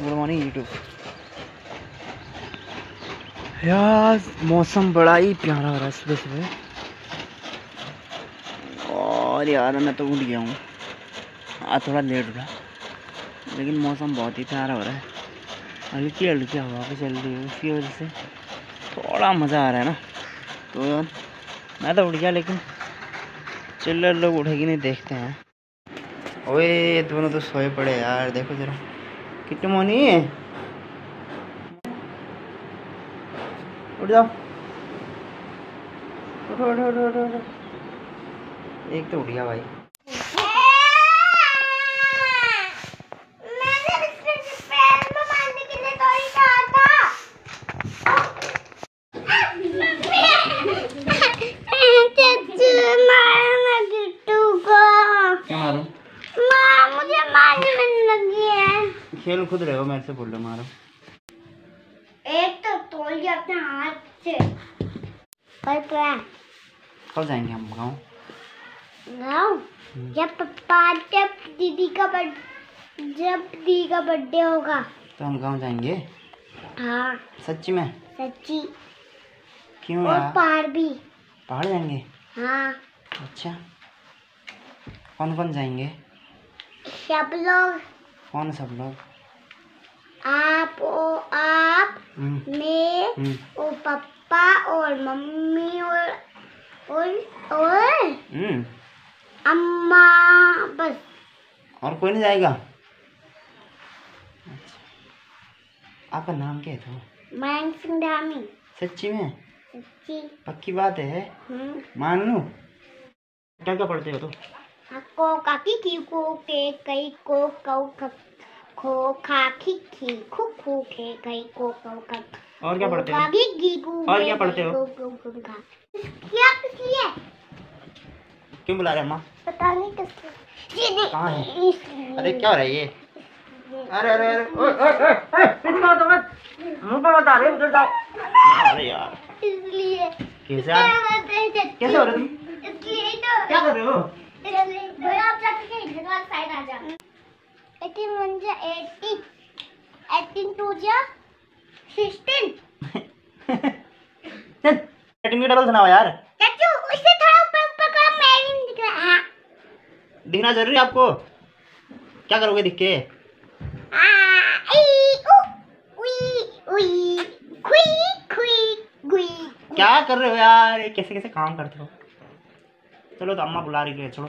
Good morning YouTube यार, मौसम बड़ा ही प्यारा हो रहा है सुबह सुबह। और यार, मैं तो उठ गया हूँ। आज थोड़ा लेट उठा, लेकिन मौसम बहुत ही प्यारा हो रहा है। हल्की हल्की हवा भी चल रही है, उसकी वजह से थोड़ा मज़ा आ रहा है ना। तो यार, मैं तो उठ गया, लेकिन चिल्लर लोग उठेगी नहीं, देखते हैं। ओए दोनों तो सोए पड़े यार, देखो जरा। कितनी मोनी। उठ जाओ। उठो उठो उठो उठो। एक तो उठ गया भाई क्या मारूं मुझे मारने में लगी है खेल खुद रहे हो मेरे से बोल रहे हो, मारो। एक तो तोड़ दिया अपने हाथ से। पर कब जाएँगे हम गाँव? गाँव? जब पापा जब दीदी का बर्थ जब दीदी का बर्थडे होगा। तो हम गाँव जाएँगे? हाँ। सच्ची में? सच्ची। क्यों और पार भी। पहाड़ जाएँगे? हाँ। अच्छा। कौन कौन जाएँगे? सब लोग। कौन सब लोग? आप ओ आप हम्म, मैं हम्म, और पापा और मम्मी और और और हम्म। अम्मा बस। और कोई नहीं जाएगा? अच्छा। आपका नाम क्या है तो? मयंक सिंह धामी सच्ची में? सच्ची। पक्की बात है? मान। लूँ क्या क्या पढ़ते हो तो? को काकी की को के कई को कौ क खो खा खी खी खू खू कई को कौ और क्या पढ़ते हो? गी गू और क्या पढ़ते हो? क्या किस लिए क्यों बुला रहे अम्मा? पता नहीं किस लिए कहाँ है? अरे क्या हो रहा है ये? अरे अरे अरे ओए, ओए, ओए, ओए, इधर आओ तो मत मुँह पे बता रहे उधर जाओ। अरे यार। इसलिए। कैसे कैसे हो रहे तुम? इसलिए तो क्या कर रहे हो? इसलिए भैया आप जाके के इधर वाला साइड आ जा 18 वन जा 80 18 टू जा 16 चल सेटिंग की डबल सुनाओ यार। चाचू उससे थोड़ा ऊपर ऊपर कर मैं दिख रहा। हाँ। दिखना ज़रूरी आपको। क्या करोगे दिख के? आ ई उ उई उई खुई खुई गुई क्या कर रहे हो यार? ये कैसे कैसे काम करते हो? चलो तो अम्मा बुला रही है छोड़ो।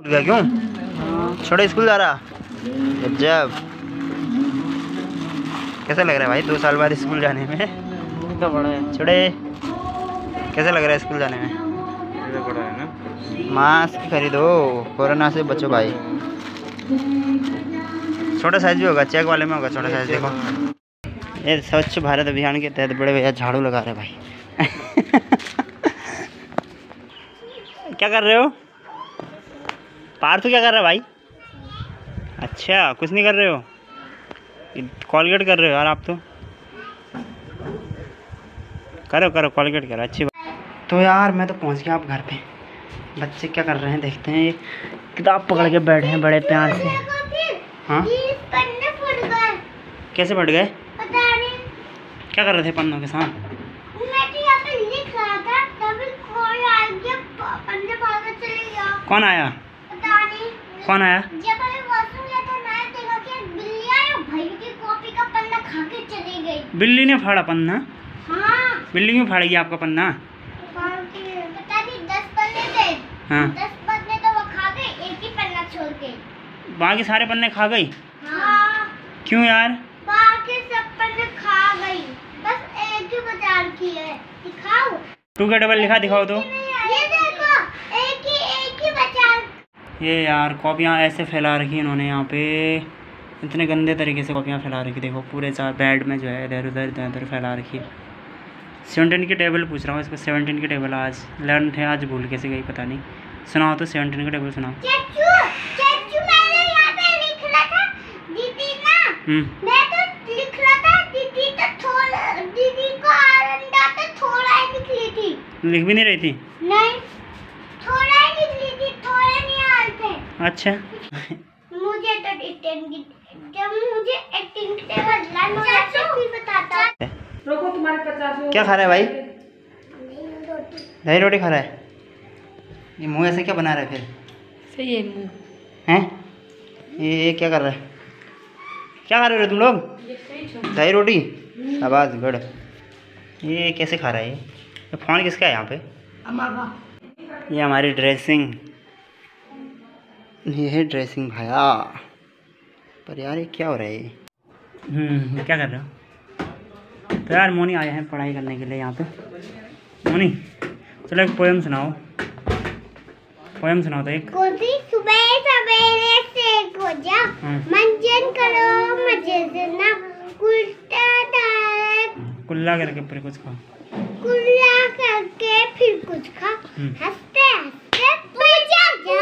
उठ गया क्यों? छोड़ो स्कूल जा रहा। जब? कैसा लग रहा है भाई दो साल बाद स्कूल जाने में? तो बड़ा है। छोड़े। कैसा लग रहा है स्कूल जाने में? बड़ा है ना। मास्क खरीदो कोरोना से बचो भाई। छोटा साइज़ भी होगा चेक वाले में होगा छोटा साइज़ देखो। ये स्वच्छ भारत अभियान के तहत बड़े भैया झाड़ू लगा रहे भाई। क्या कर रहे हो? पार्थ क्या कर रहा है भाई? अच्छा कुछ नहीं कर रहे हो? कॉलगेट कर रहे हो यार आप तो। करो करो कॉलगेट करो, अच्छी बात। तो यार, मैं तो पहुँच गया आप घर पे। बच्चे क्या कर रहे हैं, देखते हैं। ये किताब पकड़ के बैठे हैं बड़े प्यार से। हाँ? पन्ने फूट गए? कैसे क्या कर रहे थे पन्नों के साथ? मैं तो यहाँ पे लिख रहा था तभी कोई आ गया प- पन्ने फाड़ कर चले गया कौन आया पता नहीं कौन आया जब मैंने वॉशरूम गया था मैंने देखा कि बिल्ली आई और भाई की कॉपी का पन्ना खा के चली गई बिल्ली ने फाड़ा पन्ना? हाँ। बिल्ली क्यों फाड़ेगी आपका पन्ना? पता नहीं दस पन्ने थे। हाँ। तो वो खा गई एक ही पन्ना छोड़ के। बाकी सारे पन्ने खा गई? हाँ। क्यों यार? बाकी सब पन्ने खा गई। बस एक ही बाज़ार की है। दिखाओ। टू का डबल लिखा दिखाओ तो। ये देखो एक ही एक ही बाज़ार। ये यार कॉपियाँ ऐसे फैला रखी इन्होंने यहाँ पे। इतने गंदे तरीके से कॉपियाँ फैला रखी देखो पूरे चार बेड में जो है इधर उधर इधर उधर फैला रखी है। सेवनटीन की टेबल पूछ रहा हूँ इसको सेवनटीन की टेबल आज इलेवन थे आज भूल कैसे गई पता नहीं। सुनाओ तो सेवनटीन की टेबल सुनाओ। चाचू चाचू मैंने यहाँ पे लिख रहा था दीदी ना हम्म। तो लिख तो तो लिख भी नहीं रही थी? नहीं थोड़ा ही लिख ली थी थोड़े नहीं आते अच्छा। मुझे तो टेन की क्या खा रहा है भाई? दही रोटी खा रहा है। ये मुँह ऐसे क्या बना रहा है फिर? सही है हैं? ये ये क्या कर रहा है? क्या खा रहे हो तुम लोग? दही रोटी? आवाज़ गढ़ ये कैसे खा रहा है ये? फ़ोन किसका है यहाँ पे? ये हमारी ड्रेसिंग ये है ड्रेसिंग भाया। पर यार ये क्या हो रहा है हम्म, क्या कर रहे हो? तो यार मोनी आए हैं पढ़ाई करने के लिए यहाँ पे। मोनी चलो एक पोएम सुनाओ। पोएम सुनाओ तो एक। सुबह सवेरे से हाँ। मंजन करो मज़े से ना उल्टा कुल्ला करके फिर कुछ खाओ कुल्ला करके फिर कुछ खा। हम्म। हँसते हँसते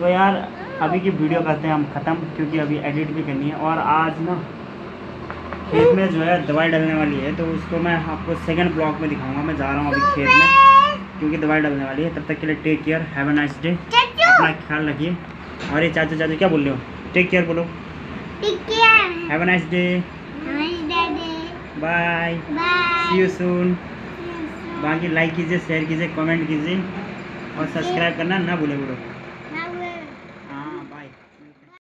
तो यार अभी की वीडियो करते हैं हम ख़त्म क्योंकि अभी एडिट भी करनी है। और आज ना खेत में जो है दवाई डलने वाली है तो उसको मैं आपको सेकंड ब्लॉग में दिखाऊँगा। मैं जा रहा हूँ अभी खेत में क्योंकि दवाई डलने वाली है। तब तक के लिए take care have a nice day अपना ख्याल रखिए। और ये चाचू चाचू क्या बोल रहे हो? टेक केयर बोलो। Have a nice day bye see you soon बाकी लाइक कीजिए शेयर कीजिए कमेंट कीजिए। और सब्सक्राइब करना ना भूले बोलो।